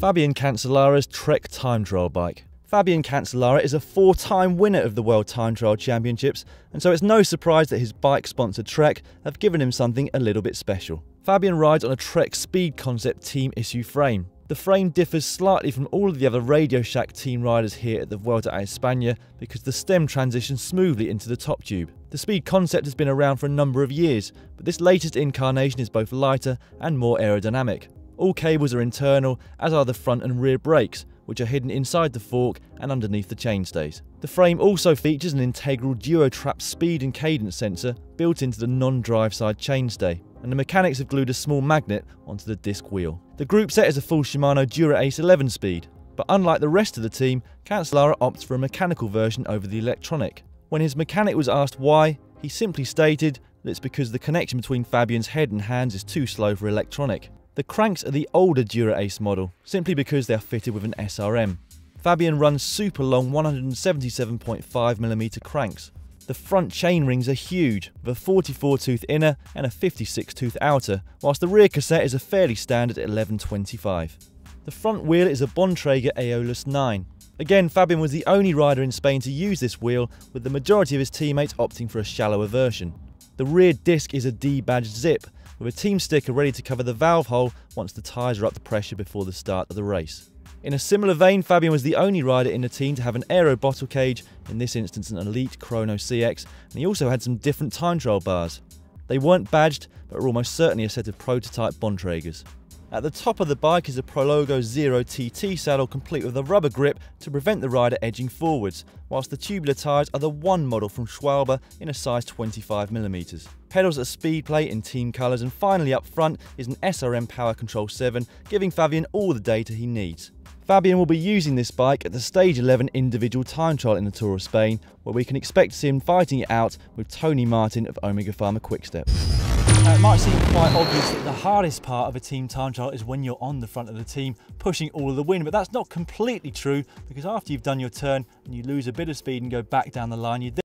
Fabian Cancellara's Trek Time Trial bike. Fabian Cancellara is a four time winner of the World Time Trial Championships, and so it's no surprise that his bike sponsor Trek have given him something a little bit special. Fabian rides on a Trek Speed Concept team issue frame. The frame differs slightly from all of the other Radio Shack team riders here at the Vuelta a España because the stem transitions smoothly into the top tube. The Speed concept has been around for a number of years, but this latest incarnation is both lighter and more aerodynamic. All cables are internal, as are the front and rear brakes, which are hidden inside the fork and underneath the chainstays. The frame also features an integral Duotrap speed and cadence sensor built into the non-drive side chainstay, and the mechanics have glued a small magnet onto the disc wheel. The group set is a full Shimano Dura Ace 11 speed, but unlike the rest of the team, Cancellara opts for a mechanical version over the electronic. When his mechanic was asked why, he simply stated that it's because the connection between Fabian's head and hands is too slow for electronic. The cranks are the older Dura Ace model, simply because they are fitted with an SRM. Fabian runs super long 177.5mm cranks. The front chain rings are huge, with a 44 tooth inner and a 56 tooth outer, whilst the rear cassette is a fairly standard 1125. The front wheel is a Bontrager Aeolus 9. Again, Fabian was the only rider in Spain to use this wheel, with the majority of his teammates opting for a shallower version. The rear disc is a D-badged Zipp, with a team sticker ready to cover the valve hole once the tyres are up to pressure before the start of the race. In a similar vein, Fabian was the only rider in the team to have an aero bottle cage, in this instance an Elite Chrono CX, and he also had some different time trial bars. They weren't badged, but were almost certainly a set of prototype Bontragers. At the top of the bike is a Prologo Zero TT saddle complete with a rubber grip to prevent the rider edging forwards, whilst the tubular tyres are the one model from Schwalbe in a size 25mm. Pedals are Speedplay in team colours and finally up front is an SRM Power Control 7 giving Fabian all the data he needs. Fabian will be using this bike at the Stage 11 individual time trial in the Tour of Spain, where we can expect to see him fighting it out with Tony Martin of Omega Pharma Quickstep. Uh, it might seem quite obvious that the hardest part of a team time trial is when you're on the front of the team pushing all of the wind, but that's not completely true because after you've done your turn and you lose a bit of speed and go back down the line, you